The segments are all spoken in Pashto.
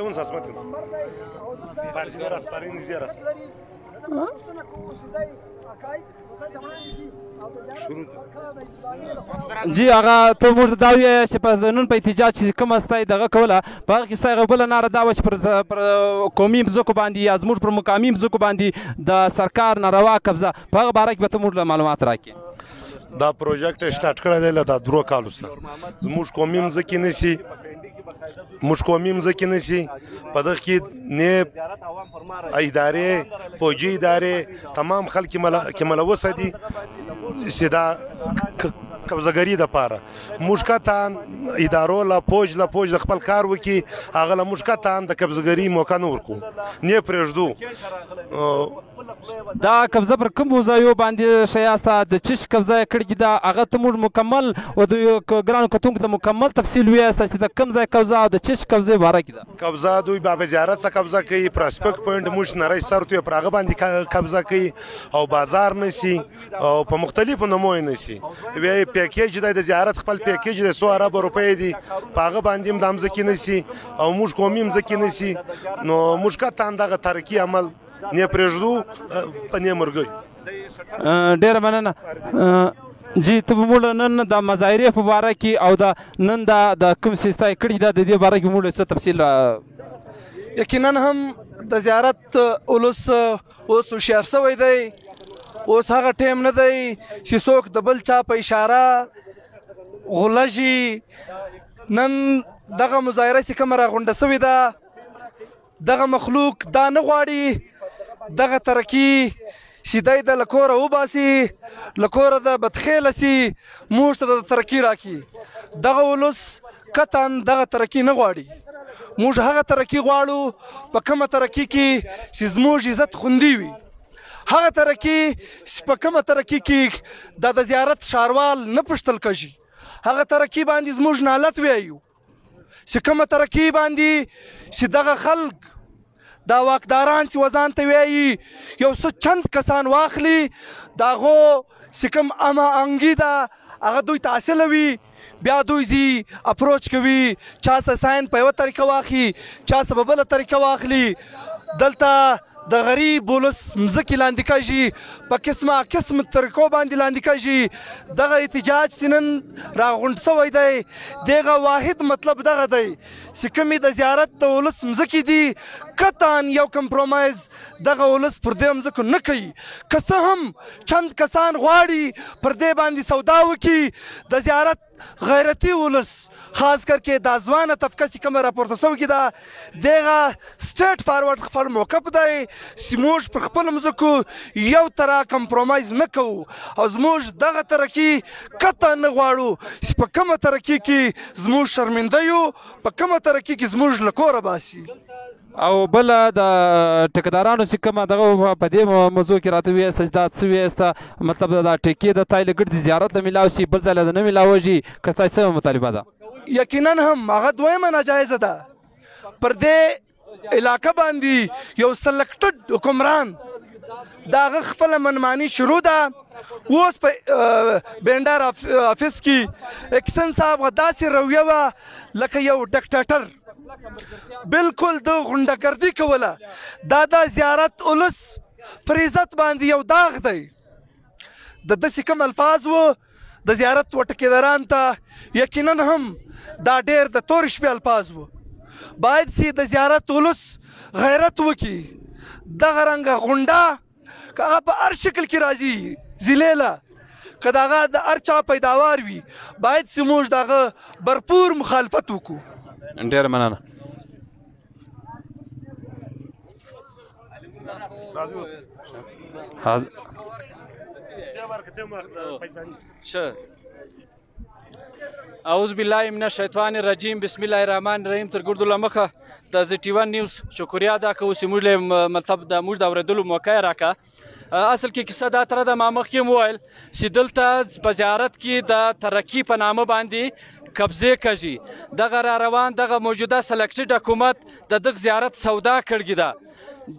اون ساسمت پارتی را سپاری نږدې راست جی هغه ته موږ دا وی چې په نن په احتجاج چې کوم استای دغه کوله په هغه کې ستغه بل ناره دا و چې پر پر قومي ځکو باندې یا زموږ پر مقامي ځکو باندې د سرکار ناروا قبضه په هغه باره کې به ته موږ معلومات راکې دا پروژیکټ سٹارټ کړی دی له دا درو کالو سره زموږ قومي مځکې نسی موږ قومي مځکې نسی په دغه کې نه ادارې فوجي ادارې تمام خلک کې ملوث دي چې دا قبضګری د پاره مشکتان ادارو لا پوج لا پوج د خپل کار وکي هغه لا مشکتان د قبضګری موقع نه ورکو نه پرېږدو دا قبضه پر کوم وزایو باندې شیاسته د چش قبضه کړګی دا هغه ته موږ مکمل و د ګران کتونکو ته مکمل تفصیل ویاسته چې د کوم ځای قبضه او د چش قبضه باره کې ده قبضه دوی باب زیارت څخه قبضه کوي پرسپک پوینټ موږ نری سر ته پر هغه باندې قبضه کوي او بازار نسی او په مختلفو نمو نسی وی پیکیج د زیارت خپل پیکیج د 100 ارب روپۍ دی په هغه باندې د امزکی نسی او موږ کومیم زکی نسی نو موږ کته دغه ترکی عمل نه پرېږدو په نه مرګي ډېر مننه جی ته موږ نن د مظاهرې په باره کې او د نن دا د کوم سیستای کړی دا د دې باره کې موږ څه تفصیل یقینا هم د زیارت اولس اوس هوښیار سوی دی اوس هغه ټیم نه دی چې څوک د بل چا په اشاره غولژي نن دغه مظاهره چې کومه راغونډه سوې ده دغه مخلوق دا نه غواړي دغه ترکي سي دی د لکوره وباسي لکوره د بدخیل سي موږ ته د ترکي راکي دغه ولس قطعا دغه ترکي نه غواړي موږ هغه ترکي غواړو په کومه ترکي کې چې زموږ عزت خوندي وي هغه ترکي چې په کومه ترکي کې د زیارت شاروال نه پښتل کږي هغه ترکي باندې زموږ نالت ویایو چې کومه ترقي باندې چې دغه خلک دا واکداران چې وزان ته ویي یو څه چند کسان واخلي دا غو سکم اما انګی دا هغه دوی تحصیل وي بیا دوی زی اپروچ کوي چا ساين په یو طریقه واخلي چا په بل طریقه واخلي دلته د غریب ولس مځکې لاندې کږي په قسمه قسم طریقو باندې لاندې کږي دغه احتجاج چې نن راغونډ شوی دی دغه واحد مطلب دغه دی چې کومې د زیارت د ولس مځکې دي قطعا یو کمپرومایز دغه ولس پر دې مځکو نه کوي که څه هم چند کسان غواړي پر دې باندې سودا وکړي د زیارت غیرتی ولس خاص کر کې دا ځوانه طبقه چې کومه راپورته سوې ده دغه سټیټ فارورډ خپل موقف دی چې موږ پر خپل مځکو یو ترا کمپرومایز نه کوو او زموږ دغه ترقي قطعا نه غواړو چې په کومه ترقي کې زموږ شرمنده یو په کومه ترقي کې زموږ له کوره باسي او بل د ټیکدارانو چې کومه دغه په دې موضوع کې راته ویست چې دا څه ویست مطلب دا ټیکې د تایل ګډ زیارت له ملاو شي بل ځای له نه ملاوږي که تاسو سمه مطالبه ده یقینا هم هغه دویمه ناجایزه ده پر دې علاقه باندې یو سلیکټډ حکمران د هغه خپله منماني شروع ده اوس په بینډر افیس کې اکسن صاحب داسې رویه وه لکه یو ډکټاټر بالکل د غونډګردي کوله دا د زیارت اولس پر عزت باندې یو داغ دی د داسې کوم الفاظ وو د زیارت وټکیدران ته یقینا هم دا ډیر د تور شپې الفاظ وو باید سي د زیارت ولس غیرت وکي دغه رنګ غونډه کغه په هر شکل کې راځي ذلیلا کداغه د ارچا پیداوار وي باید سموج دغه برپور مخالفت وکړو ډیر مننه راځي اوس حاضر بیا ورکه ته مخ پیسانی شه اعوذ بالله من الشیطان الرجیم بسم الله الرحمن الرحیم تر ګردو لمخه د زی ټی وان نیوز شکریا ادا کوو چې موږ له مطلب د موږ د اورېدلو موقع راکړه اصل کې کیسه دا تر د ما مخکې موایل چې دلته په زیارت کې د ترقی په نامه باندې قبضه کوي دغه را روان دغه موجوده سلیکټډ حکومت د دغه زیارت سودا کړګی ده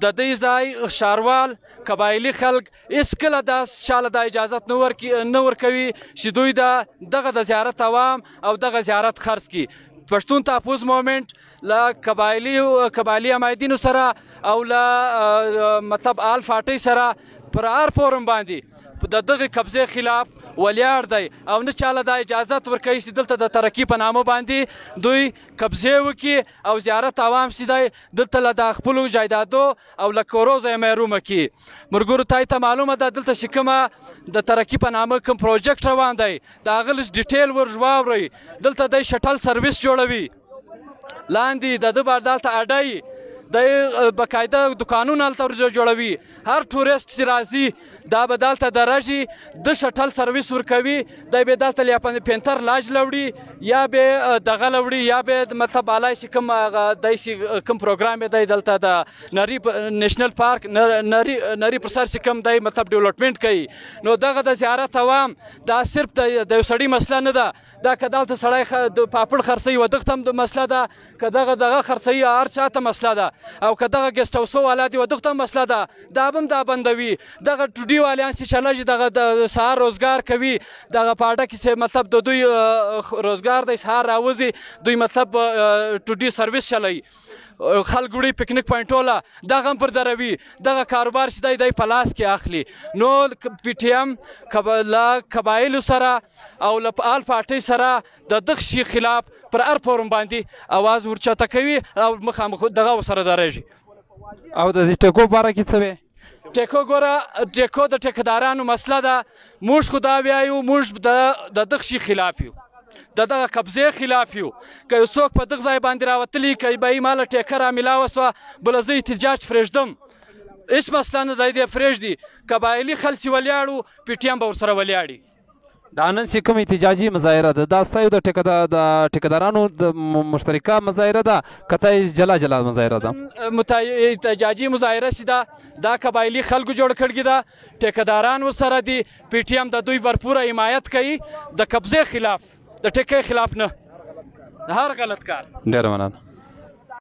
د دې ځای شاروال قبایلی خلک اس کله دا شاله د اجازه نه ور نه ور کوي چې دوی دا دغه د زیارت عوام او دغه زیارت خرڅ کی پښتون تحفظ مومنت له قبایلی قبایلی امایدینو سره او له مطلب آل فاټي سره پر هر فورم باندې د دغه قبضه خلاف ولیار دی او نه چاله دا اجازه ورکړي چې دلته د ترقی په نامه باندې دوی قبضه وکي او زیارت عوام سي دی دلته له د خپل جایدادو او له کورو ځای محروم کی مرګورو تای ته معلومه ده دلته شکمه د ترقی په نامه کوم پروجیکټ روان دی دا غلس ډیټیل ورژواوري دلته د شټل سرویس جوړوي لاندې د ده بار دلته اډای د بقاعده دکانونه هلته جوړوي هر ټوریست چې راځي دا به دلته درژي د شټل سرویس ورکوي دا به دلته یا پنتر لاج لوړي یا به دغه لوړي یا به مطلب بالای شي کوم دای شي کوم پروګرام دی دلته د نری نېشنل پارک نری نری پر سر کوم دی مطلب ډیولپمنٹ کوي نو دغه د زیارت عوام دا صرف د یو سړي مسله نه ده دا که دلته سړی خ... د پاپړ خرڅوي و دغه هم د مسله ده که دغه دغه خرڅوي هر چا ته مسله ده او که دغه ګسټ هاوسو والا دی و دغه هم مسله ده دا به هم دا بندوي دغه ټوډي والیان چې چلا چې دغه د سهار روزګار کوي دغه پاډه کې چې مطلب د دوی روزګار دی سهار راوځي دوی مطلب ټوډي سرویس چلوي خلک وړي پکنیک پوینټوله دغه هم پر دروي دغه کاروبار چې دی دی په لاس کې اخلي نو پی ټی ایم له قبایلو سره او له فعال پارټۍ سره د دغه شي خلاف پر هر فورم باندې اواز ورچته کوي او مخامخ دغه سره درېږي او د دې ټکو په اړه کې څه وي ټیکو ګوره ټیکو د ټیکدارانو مسله ده موږ خو دا ویایو موږ د د دغه شي خلاف یو د دغه قبضې خلاف یو که یو څوک په دغه ځای باندې راوتلی که به یې ماله ټیکه را ملاوه سوه بله زه احتجاج پرېږدم هېڅ مسله نه دی دی پرېږدي قبایلي خلک ولیاړو پي ټي ایم به ورسره ولیاړي دا نن چې کوم احتجاجي مظاهره ده دا ستاسو د ټیکدارانو د مشترکه مظاهره ده کته جلا جلا مظاهره ده احتجاجي مظاهره سي دا دا قبایلی خلکو جوړ کړی دا ټیکداران وسره دي پی ټی ایم د دوی ورپوره حمایت کوي د قبضه خلاف د ټیکې خلاف نه هر غلط کار ډیر مننه